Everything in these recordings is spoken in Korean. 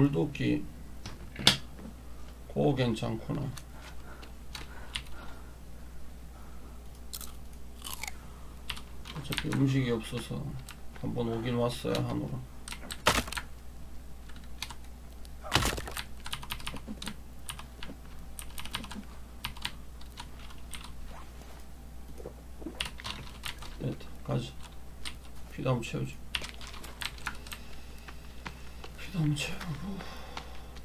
돌도끼. 그거 괜찮구나. 어차피 음식이 없어서 한번 오긴 왔어요 한우로. 됐다 가자. 피도 한번 채우자 피도 한번 채우고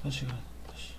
다시 가 다시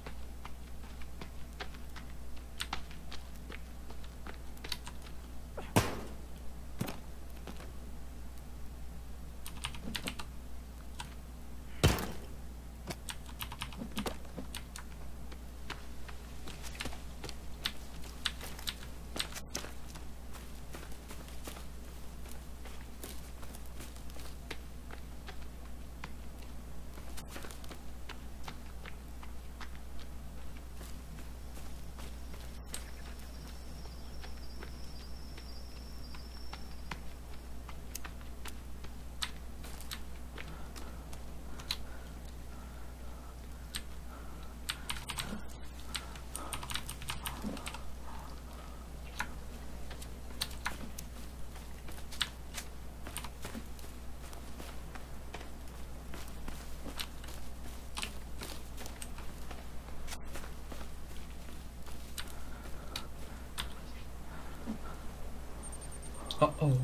아, 어.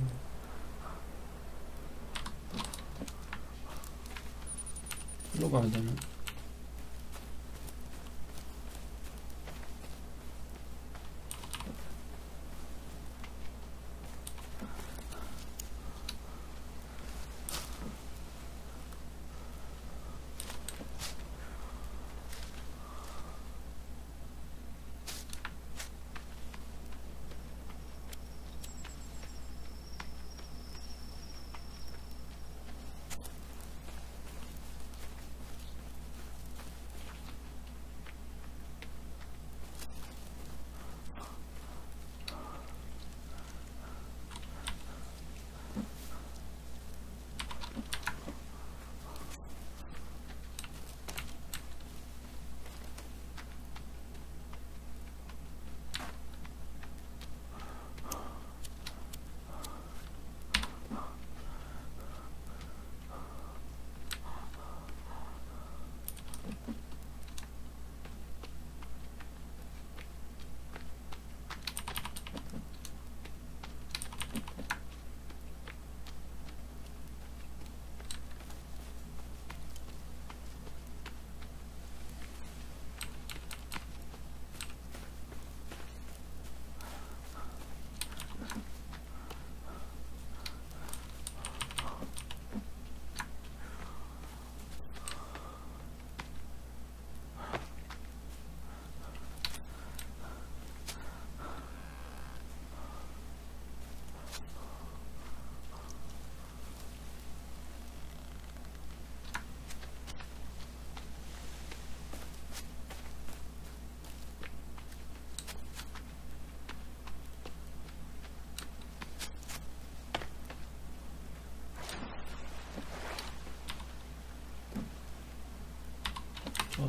일로 가야 되나?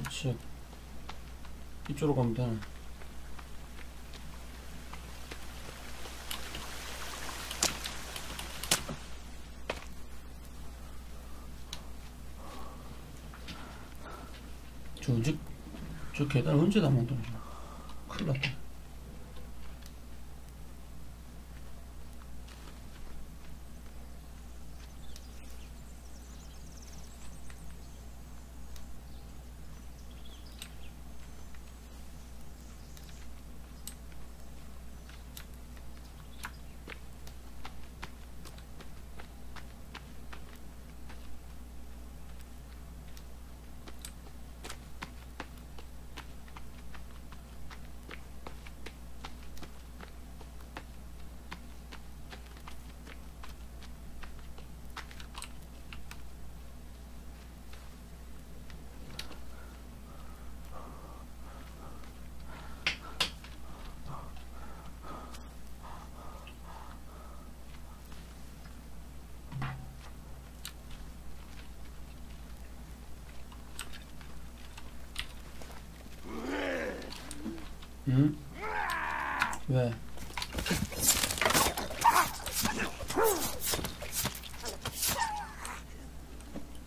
그렇지. 이쪽으로 가면 되네. 저, 저, 저 계단 언제 다 만들어져? 큰일 났다. 응? 왜?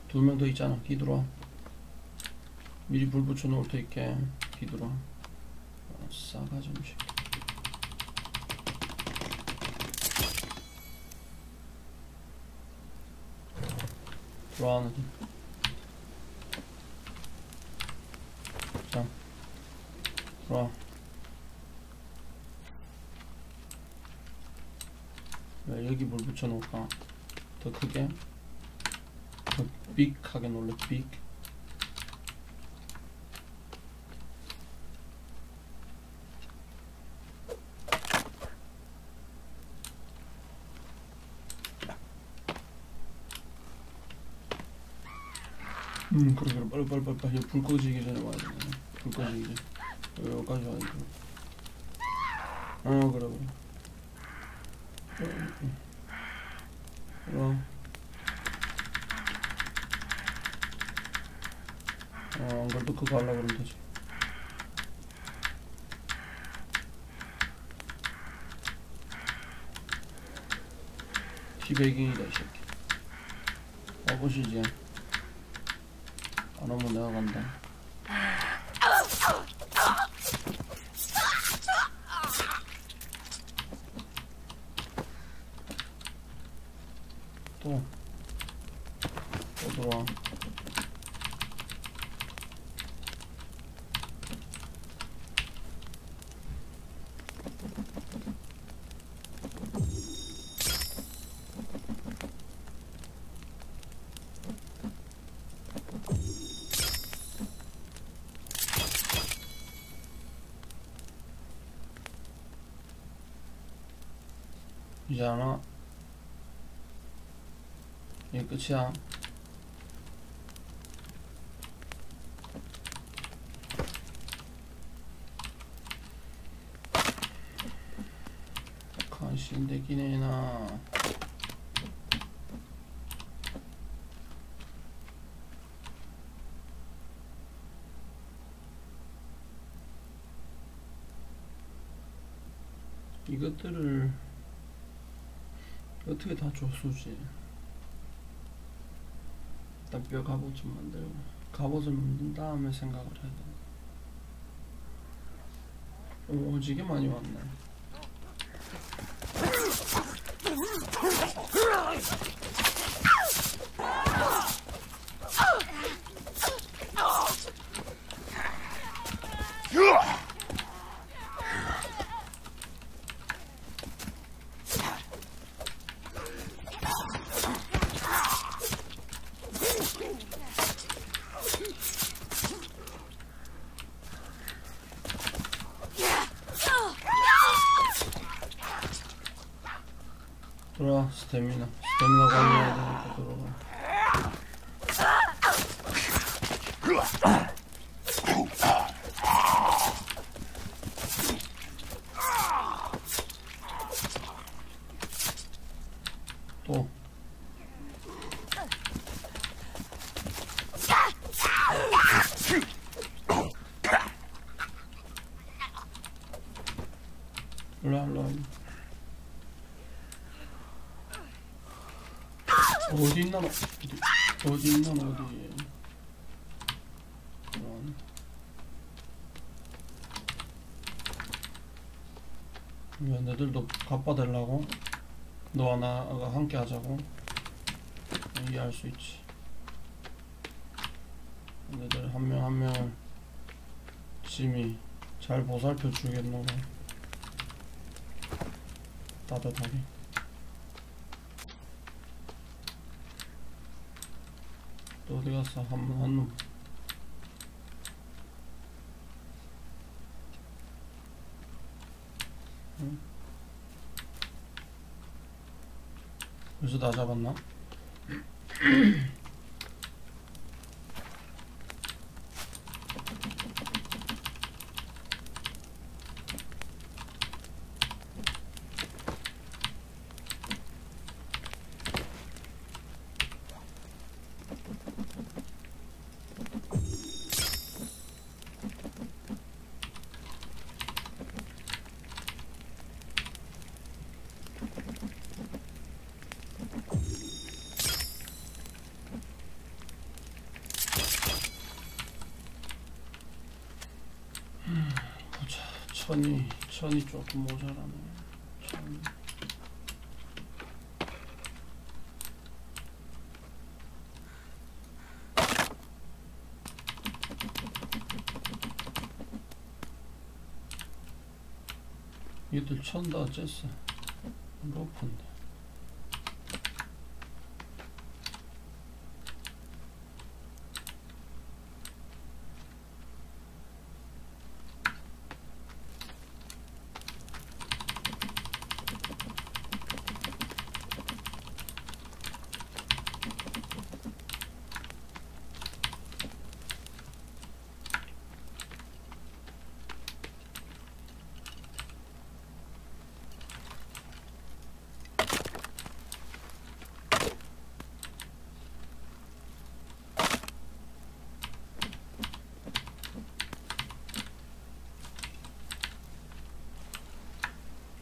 두 명 더 있잖아. 뒤 들어. 미리 불 붙여 놓을 테 있게. 뒤들어. 아, 싸가지 음식. 들어와. 자. 들어와. 여기 물 붙여 놓을까? 더 크게? 더 빅하게 놀래 빅? 음 그래 그래. 빨리 빨리 빨리 빨리. 불 꺼지기 전에 와야 되네. 불 꺼지기 전에. 여기까지 와야 돼. 어, 그래 그래 어. 어, 안 그래도 그거 하려고 그러면 되지. 티베깅이다, 이 새끼. 와보시지. 안 오면 내가 간다. 또. 또 들어와. 이제 하나 이게 끝이야. 간신대기네나. 이것들을 어떻게 다 줬수지? 일단 뼈 갑옷 좀 만들고 갑옷을 만든 다음에 생각을 해야 돼. 오, 오지게 많이 왔네. 돌아 스태미나 스태미나 관리해야 되니까 돌아가. 또 일로와 일로와 어디 있나? 너 어디, 있나? 너 어디? 이런 얘네들도 갚아달라고? 너와 나가 함께 하자고? 이해할 수 있지. 얘네들 한 명 한 명을 짐이 잘 보살펴 주겠노라 따뜻하게 또 어디 갔어 한번 한놈 응? 벌써 다 잡았나? 천이 천이 조금 모자라네. 천. 얘들 천다 어쨌어. 로프인데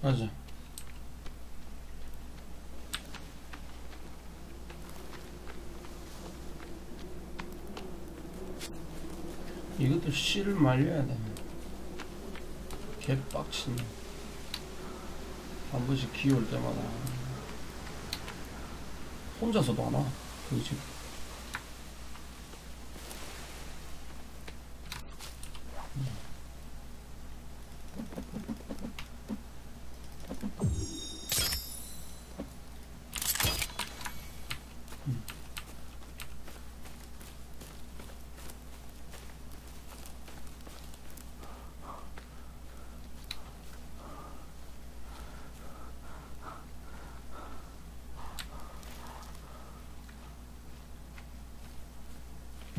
맞아 이것도 씨를 말려야 돼 개빡치네 한 번씩 기올 때마다 혼자서도 안 와. 그 집. 어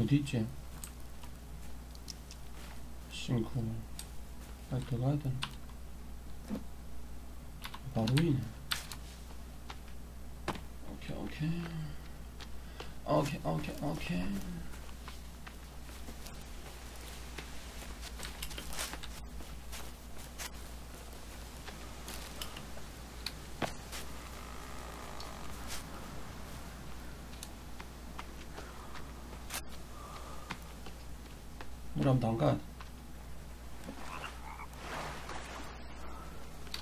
디 있지? 싱크. 빨리 들어가야 되나? 바로 한번 담가.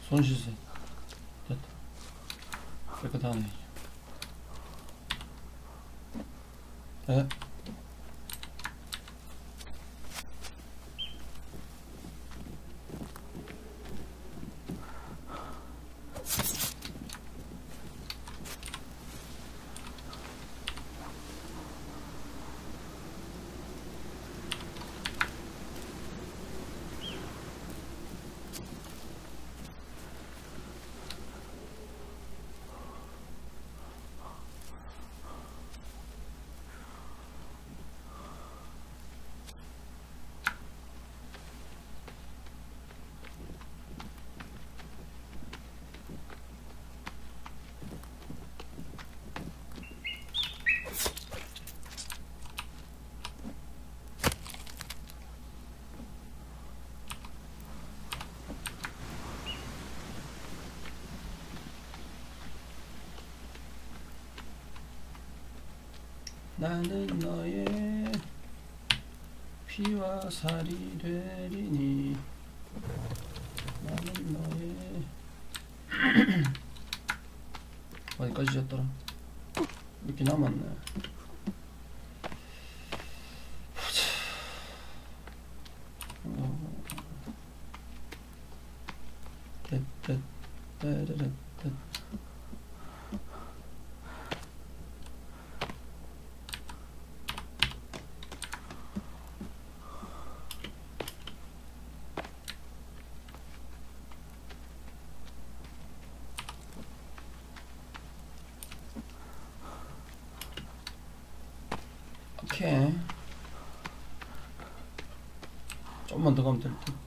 손 씻어. 됐다. 깨끗하네. 에? 나는 너의 피와 살이 되리니. 나는 너의 어디까지 졌더라. 이렇게 남았네. 어. 오케이 좀만 더 가면 될 듯.